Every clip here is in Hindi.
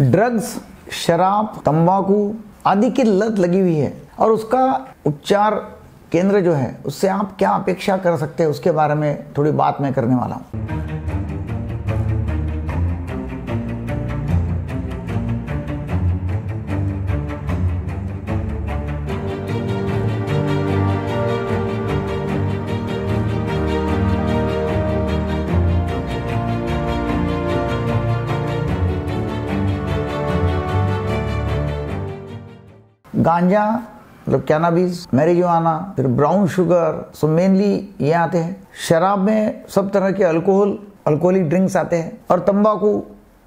ड्रग्स, शराब, तंबाकू आदि की लत लगी हुई है और उसका उपचार केंद्र जो है, उससे आप क्या अपेक्षा कर सकते हैं? उसके बारे में थोड़ी बात मैं करने वाला हूँ। गांजा मतलब कैनाबिस मैरिजुआना फिर ब्राउन शुगर सो मेनली ये आते हैं। शराब में सब तरह के अल्कोहल अल्कोहलिक ड्रिंक्स आते हैं। और तंबाकू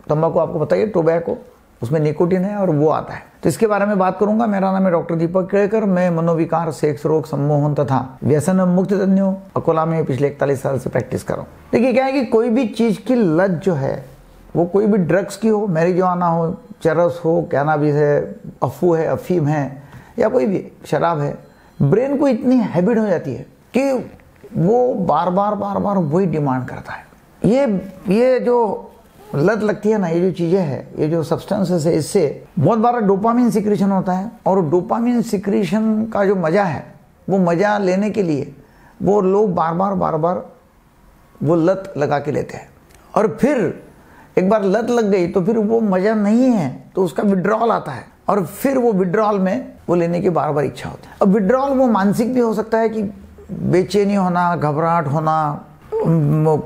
तंबाकू आपको बताइए टोबैको उसमें निकोटिन है और वो आता है। तो इसके बारे में बात करूँगा। मेरा नाम है डॉक्टर दीपक केड़कर मैं मनोविकार, सेक्स, रोग, सम्मोहन तथा व्यसन मुक्त तज्ञों अकोला में पिछले इकतालीस साल से प्रैक्टिस कर रहा हूँ। देखिए, क्या है कि कोई भी चीज़ की लत जो है, वो कोई भी ड्रग्स की हो मैरिजुआना हो चरस हो कैनाबिस है अफू है, अफीम है, या कोई भी, शराब है, ब्रेन को इतनी हैबिट हो जाती है कि वो बार बार बार बार वही डिमांड करता है। ये ये जो लत लगती है ना, ये जो चीज़ें हैं, ये जो सब्सटेंसेस है, इससे बहुत बार डोपामिन सिक्रेशन होता है और डोपामिन सिक्रेशन का जो मज़ा है, वो मज़ा लेने के लिए वो लोग बार बार बार बार वो लत लगा के लेते हैं। और फिर एक बार लत लग गई तो फिर वो मज़ा नहीं है तो उसका विड्रॉल आता है। और फिर वो विड्रॉल में वो लेने की बार बार इच्छा होती है। अब विड्रॉल वो मानसिक भी हो सकता है कि बेचैनी होना, घबराहट होना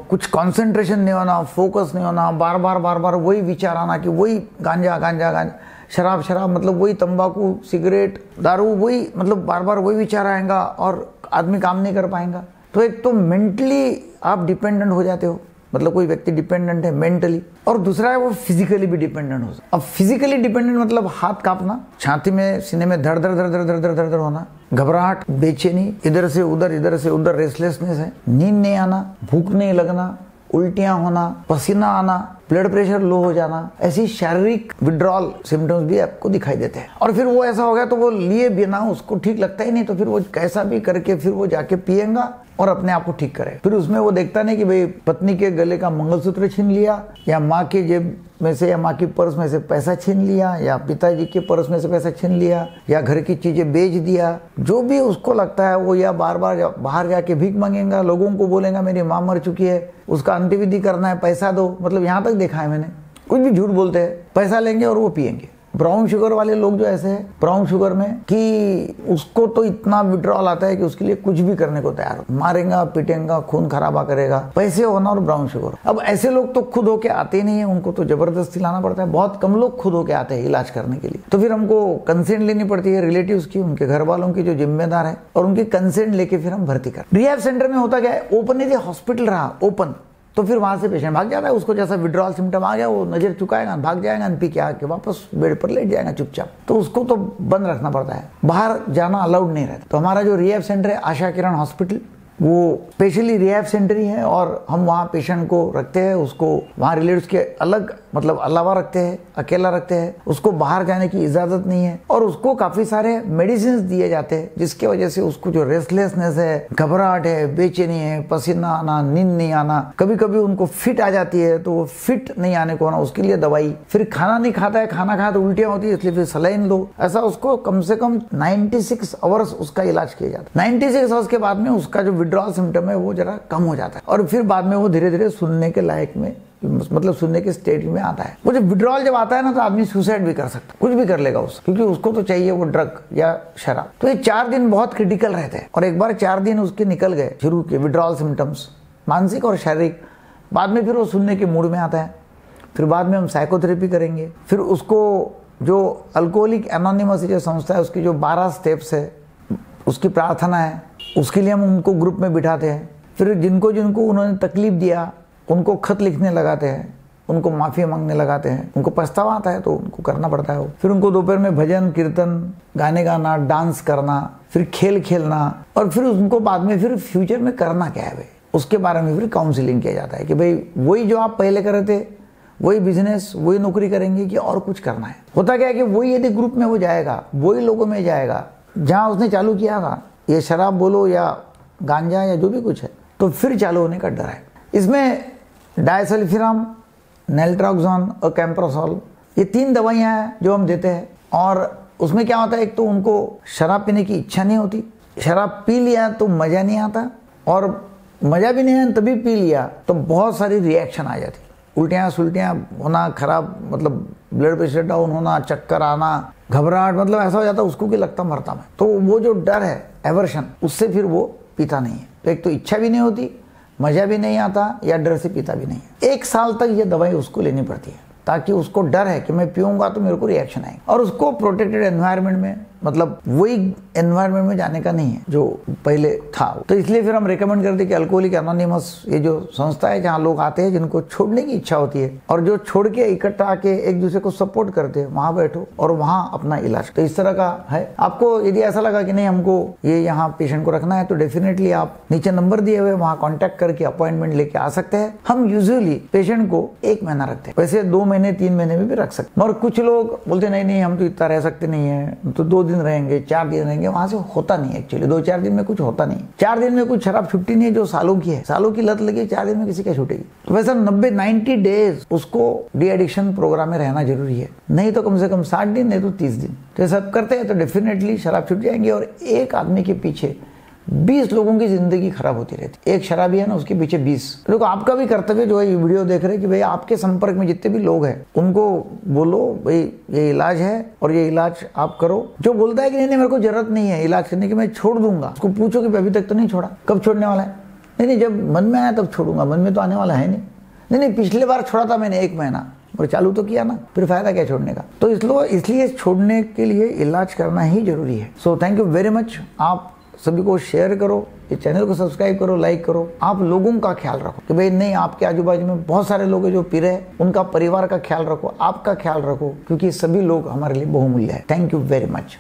कुछ कंसंट्रेशन नहीं होना फोकस नहीं होना बार बार बार बार वही विचार आना कि वही गांजा गांजा गांजा, शराब शराब मतलब वही तंबाकू, सिगरेट, दारू, वही मतलब बार बार वही विचार आएगा और आदमी काम नहीं कर पाएगा। तो एक तो मेंटली आप डिपेंडेंट हो जाते हो। मतलब कोई व्यक्ति डिपेंडेंट है मेंटली और दूसरा है वो फिजिकली भी डिपेंडेंट हो अब फिजिकली डिपेंडेंट मतलब हाथ कांपना, छाती में, सीने में धड़ धड़ धड़ धड़ धड़ धड़ धड़ होना, घबराहट, बेचैनी, इधर से उधर, इधर से उधर रेस्टलेसनेस है, नींद नहीं आना, भूख नहीं लगना, उल्टियाँ होना, पसीना आना ब्लड प्रेशर लो हो जाना, ऐसी शारीरिक विड्रॉल सिम्टम्स भी आपको दिखाई देते हैं। और फिर वो ऐसा हो गया तो वो लिए बिना उसको ठीक लगता ही नहीं तो फिर वो कैसा भी करके फिर वो जाके पिएगा और अपने आप को ठीक करे। फिर उसमें वो देखता नहीं कि भाई पत्नी के गले का मंगलसूत्र छीन लिया या माँ के जेब में से या माँ की पर्स में से पैसा छीन लिया या पिताजी के पर्स में से पैसा छीन लिया या घर की चीज़ें बेच दिया। जो भी उसको लगता है वो या बार बार जा, बाहर जाके भीख मांगेगा लोगों को बोलेगा मेरी माँ मर चुकी है उसका अंत्यविधि करना है पैसा दो। मतलब यहाँ तक देखा है मैंने। कुछ भी झूठ बोलते हैं पैसा लेंगे और वो पियेंगे। ब्राउन शुगर वाले लोग जो ऐसे हैं ब्राउन शुगर में, कि उसको तो इतना विड्रॉल आता है कि उसके लिए कुछ भी करने को तैयार हो। मारेगा, पिटेगा, खून खराबा करेगा, पैसे होना और ब्राउन शुगर अब ऐसे लोग तो खुद होके आते नहीं है, उनको तो ज़बरदस्ती लाना पड़ता है। बहुत कम लोग खुद होके आते हैं इलाज करने के लिए। तो फिर हमको कंसेंट लेनी पड़ती है रिलेटिव की, उनके घर वालों की जो जिम्मेदार है, और उनकी कंसेंट लेके फिर हम भर्ती कर। रिहैब सेंटर में होता क्या है? ओपन यदि हॉस्पिटल रहा ओपन तो फिर वहाँ से पेशेंट भाग जाता है, उसको जैसा विड्रॉल सिम्टम आ गया, वो नज़र चुकाएगा, भाग जाएगा एनपी के आके वापस बेड पर लेट जाएगा चुपचाप। तो उसको तो बंद रखना पड़ता है। बाहर जाना अलाउड नहीं रहता। तो हमारा जो रिहैब सेंटर है, आशा किरण हॉस्पिटल वो स्पेशली रिहैब सेंटर ही है और हम वहाँ पेशेंट को रखते हैं, उसको वहाँ रिलेटिव के अलग मतलब अलावा रखते हैं, अकेला रखते हैं, उसको बाहर जाने की इजाज़त नहीं है और उसको काफ़ी सारे मेडिसिन दिए जाते हैं, जिसकी वजह से उसको जो रेस्टलेसनेस है, घबराहट है, बेचैनी है, पसीना आना, नींद नहीं आना कभी कभी उनको फिट आ जाती है तो वो फिट नहीं आने को ना, उसके लिए दवाई, फिर खाना नहीं खाता है, खाना खाया तो उल्टियाँ होती है, इसलिए फिर सलाइन लो ऐसा उसको कम से कम 96 आवर्स उसका इलाज किया जाता है। 96 आवर्स के बाद में उसका जो विड्रॉल सिम्टम है, वो जरा कम हो जाता है। और फिर बाद में वो धीरे धीरे सुनने के लायक में मतलब सुनने के स्टेज में आता है। वो जब विड्रॉल जब आता है ना तो आदमी सुसाइड भी कर सकता है। कुछ भी कर लेगा उस क्योंकि उसको तो चाहिए वो ड्रग या शराब। तो ये चार दिन बहुत क्रिटिकल रहते हैं। और एक बार चार दिन उसके निकल गए, शुरू के विड्रॉल सिम्टम्स मानसिक और शारीरिक। बाद में फिर वो सुनने के मूड में आता है। फिर बाद में हम साइकोथेरेपी करेंगे। फिर उसको जो अल्कोहलिक एनोनिमस जो संस्था है, उसकी जो बारह स्टेप्स है, उसकी प्रार्थना है। उसके लिए हम उनको ग्रुप में बिठाते हैं। फिर जिनको जिनको उन्होंने तकलीफ़ दिया, उनको खत लिखने लगाते हैं, उनको माफ़ी मांगने लगाते हैं, उनको पछतावा आता है तो उनको करना पड़ता है वो। फिर उनको दोपहर में भजन, कीर्तन, गाने गाना डांस करना, फिर खेल खेलना, और फिर उनको बाद में फिर फ्यूचर में करना क्या है भाई? उसके बारे में फिर काउंसिलिंग किया जाता है कि भाई, वही जो आप पहले कर रहे थे, वही बिज़नेस वही नौकरी करेंगे कि और कुछ करना है। होता क्या है कि वही यदि ग्रुप में वो जाएगा, वही लोगों में जाएगा, जहाँ उसने चालू किया था ये शराब बोलो या गांजा या जो भी कुछ है तो फिर चालू होने का डर है। इसमें डायसल्फिराम नेल्ट्रॉक्सॉन और कैम्प्रोसॉल ये तीन दवाइयाँ हैं जो हम देते हैं। और उसमें क्या होता है, एक तो उनको शराब पीने की इच्छा नहीं होती। शराब पी लिया तो मज़ा नहीं आता, और मज़ा भी नहीं आया तभी पी लिया तो बहुत सारी रिएक्शन आ जाती। उल्टियाँ सुल्टियाँ होना खराब मतलब ब्लड प्रेशर डाउन होना, चक्कर आना, घबराहट मतलब ऐसा हो जाता उसको कि लगता मरता मैं। तो वो जो डर है एवर्शन उससे फिर वो पीता नहीं है। तो एक तो इच्छा भी नहीं होती, मज़ा भी नहीं आता, या डर से पीता भी नहीं है। एक साल तक ये दवाई उसको लेनी पड़ती है, ताकि उसको डर है कि मैं पीऊँगा तो मेरे को रिएक्शन आएगा। और उसको प्रोटेक्टेड एनवायरमेंट में मतलब वही एनवायरमेंट में जाने का नहीं है, जो पहले था। तो इसलिए फिर हम रिकमेंड करते कि अल्कोहलिक एनोनिमस ये जो संस्था है जहाँ लोग आते हैं, जिनको छोड़ने की इच्छा होती है, और जो छोड़ के इकट्ठा आके एक दूसरे को सपोर्ट करते हैं, वहाँ बैठो और वहाँ अपना इलाज। तो इस तरह का है। आपको यदि ऐसा लगा कि नहीं, हमको ये यहाँ पेशेंट को रखना है तो डेफिनेटली आप नीचे नंबर दिए हुए, वहाँ कॉन्टेक्ट करके अपॉइंटमेंट लेके आ सकते हैं। हम यूजली पेशेंट को एक महीना रखते हैं। वैसे दो महीने, तीन महीने में भी रख सकते हैं। और कुछ लोग बोलते नहीं नहीं, हम तो इतना रह सकते नहीं है। तो दो दिन रहेंगे, चार दिन रहेंगे, वहाँ से होता नहीं एक्चुअली दो चार दिन में कुछ होता नहीं। चार दिन में कुछ शराब छुट्टी नहीं है जो सालों की है। सालों की लत लगी, चार दिन में किसी का छूटेगी। तो वैसे नब्बे, नाइन्टी डेज़ उसको डी एडिक्शन प्रोग्राम में रहना ज़रूरी है। नहीं तो कम से कम साठ दिन, नहीं तो तीस दिन। तो सब करते हैं तो डेफिनेटली शराब छूट जाएँगे और एक आदमी के पीछे बीस लोगों की ज़िंदगी खराब होती रहती एक शराबी है ना, उसके पीछे बीस। देखो, आपका भी कर्तव्य जो है, ये वीडियो देख रहे हैं कि भाई, आपके संपर्क में जितने भी लोग हैं, उनको बोलो, भाई, ये इलाज है और ये इलाज आप करो। जो बोलता है कि नहीं नहीं, मेरे को ज़रूरत नहीं है इलाज करने की, मैं छोड़ दूँगा। उसको पूछो कि अभी तक तो नहीं छोड़ा? कब छोड़ने वाला है? नहीं नहीं, जब मन में आया तब छोड़ूँगा, मन में तो आने वाला है नहीं। नहीं नहीं, पिछले बार छोड़ा था मैंने एक महीना और चालू तो किया ना, फिर फ़ायदा क्या छोड़ने का? तो इसलिए इसलिए छोड़ने के लिए इलाज करना ही ज़रूरी है। So thank you very much आप सभी को शेयर करो ये चैनल को सब्सक्राइब करो लाइक करो। आप लोगों का ख्याल रखो कि भाई नहीं, आपके आजू बाजू में बहुत सारे लोग हैं जो पी रहे हैं, उनका परिवार का ख्याल रखो, आपका ख्याल रखो, क्योंकि सभी लोग हमारे लिए बहुमूल्य है। Thank you very much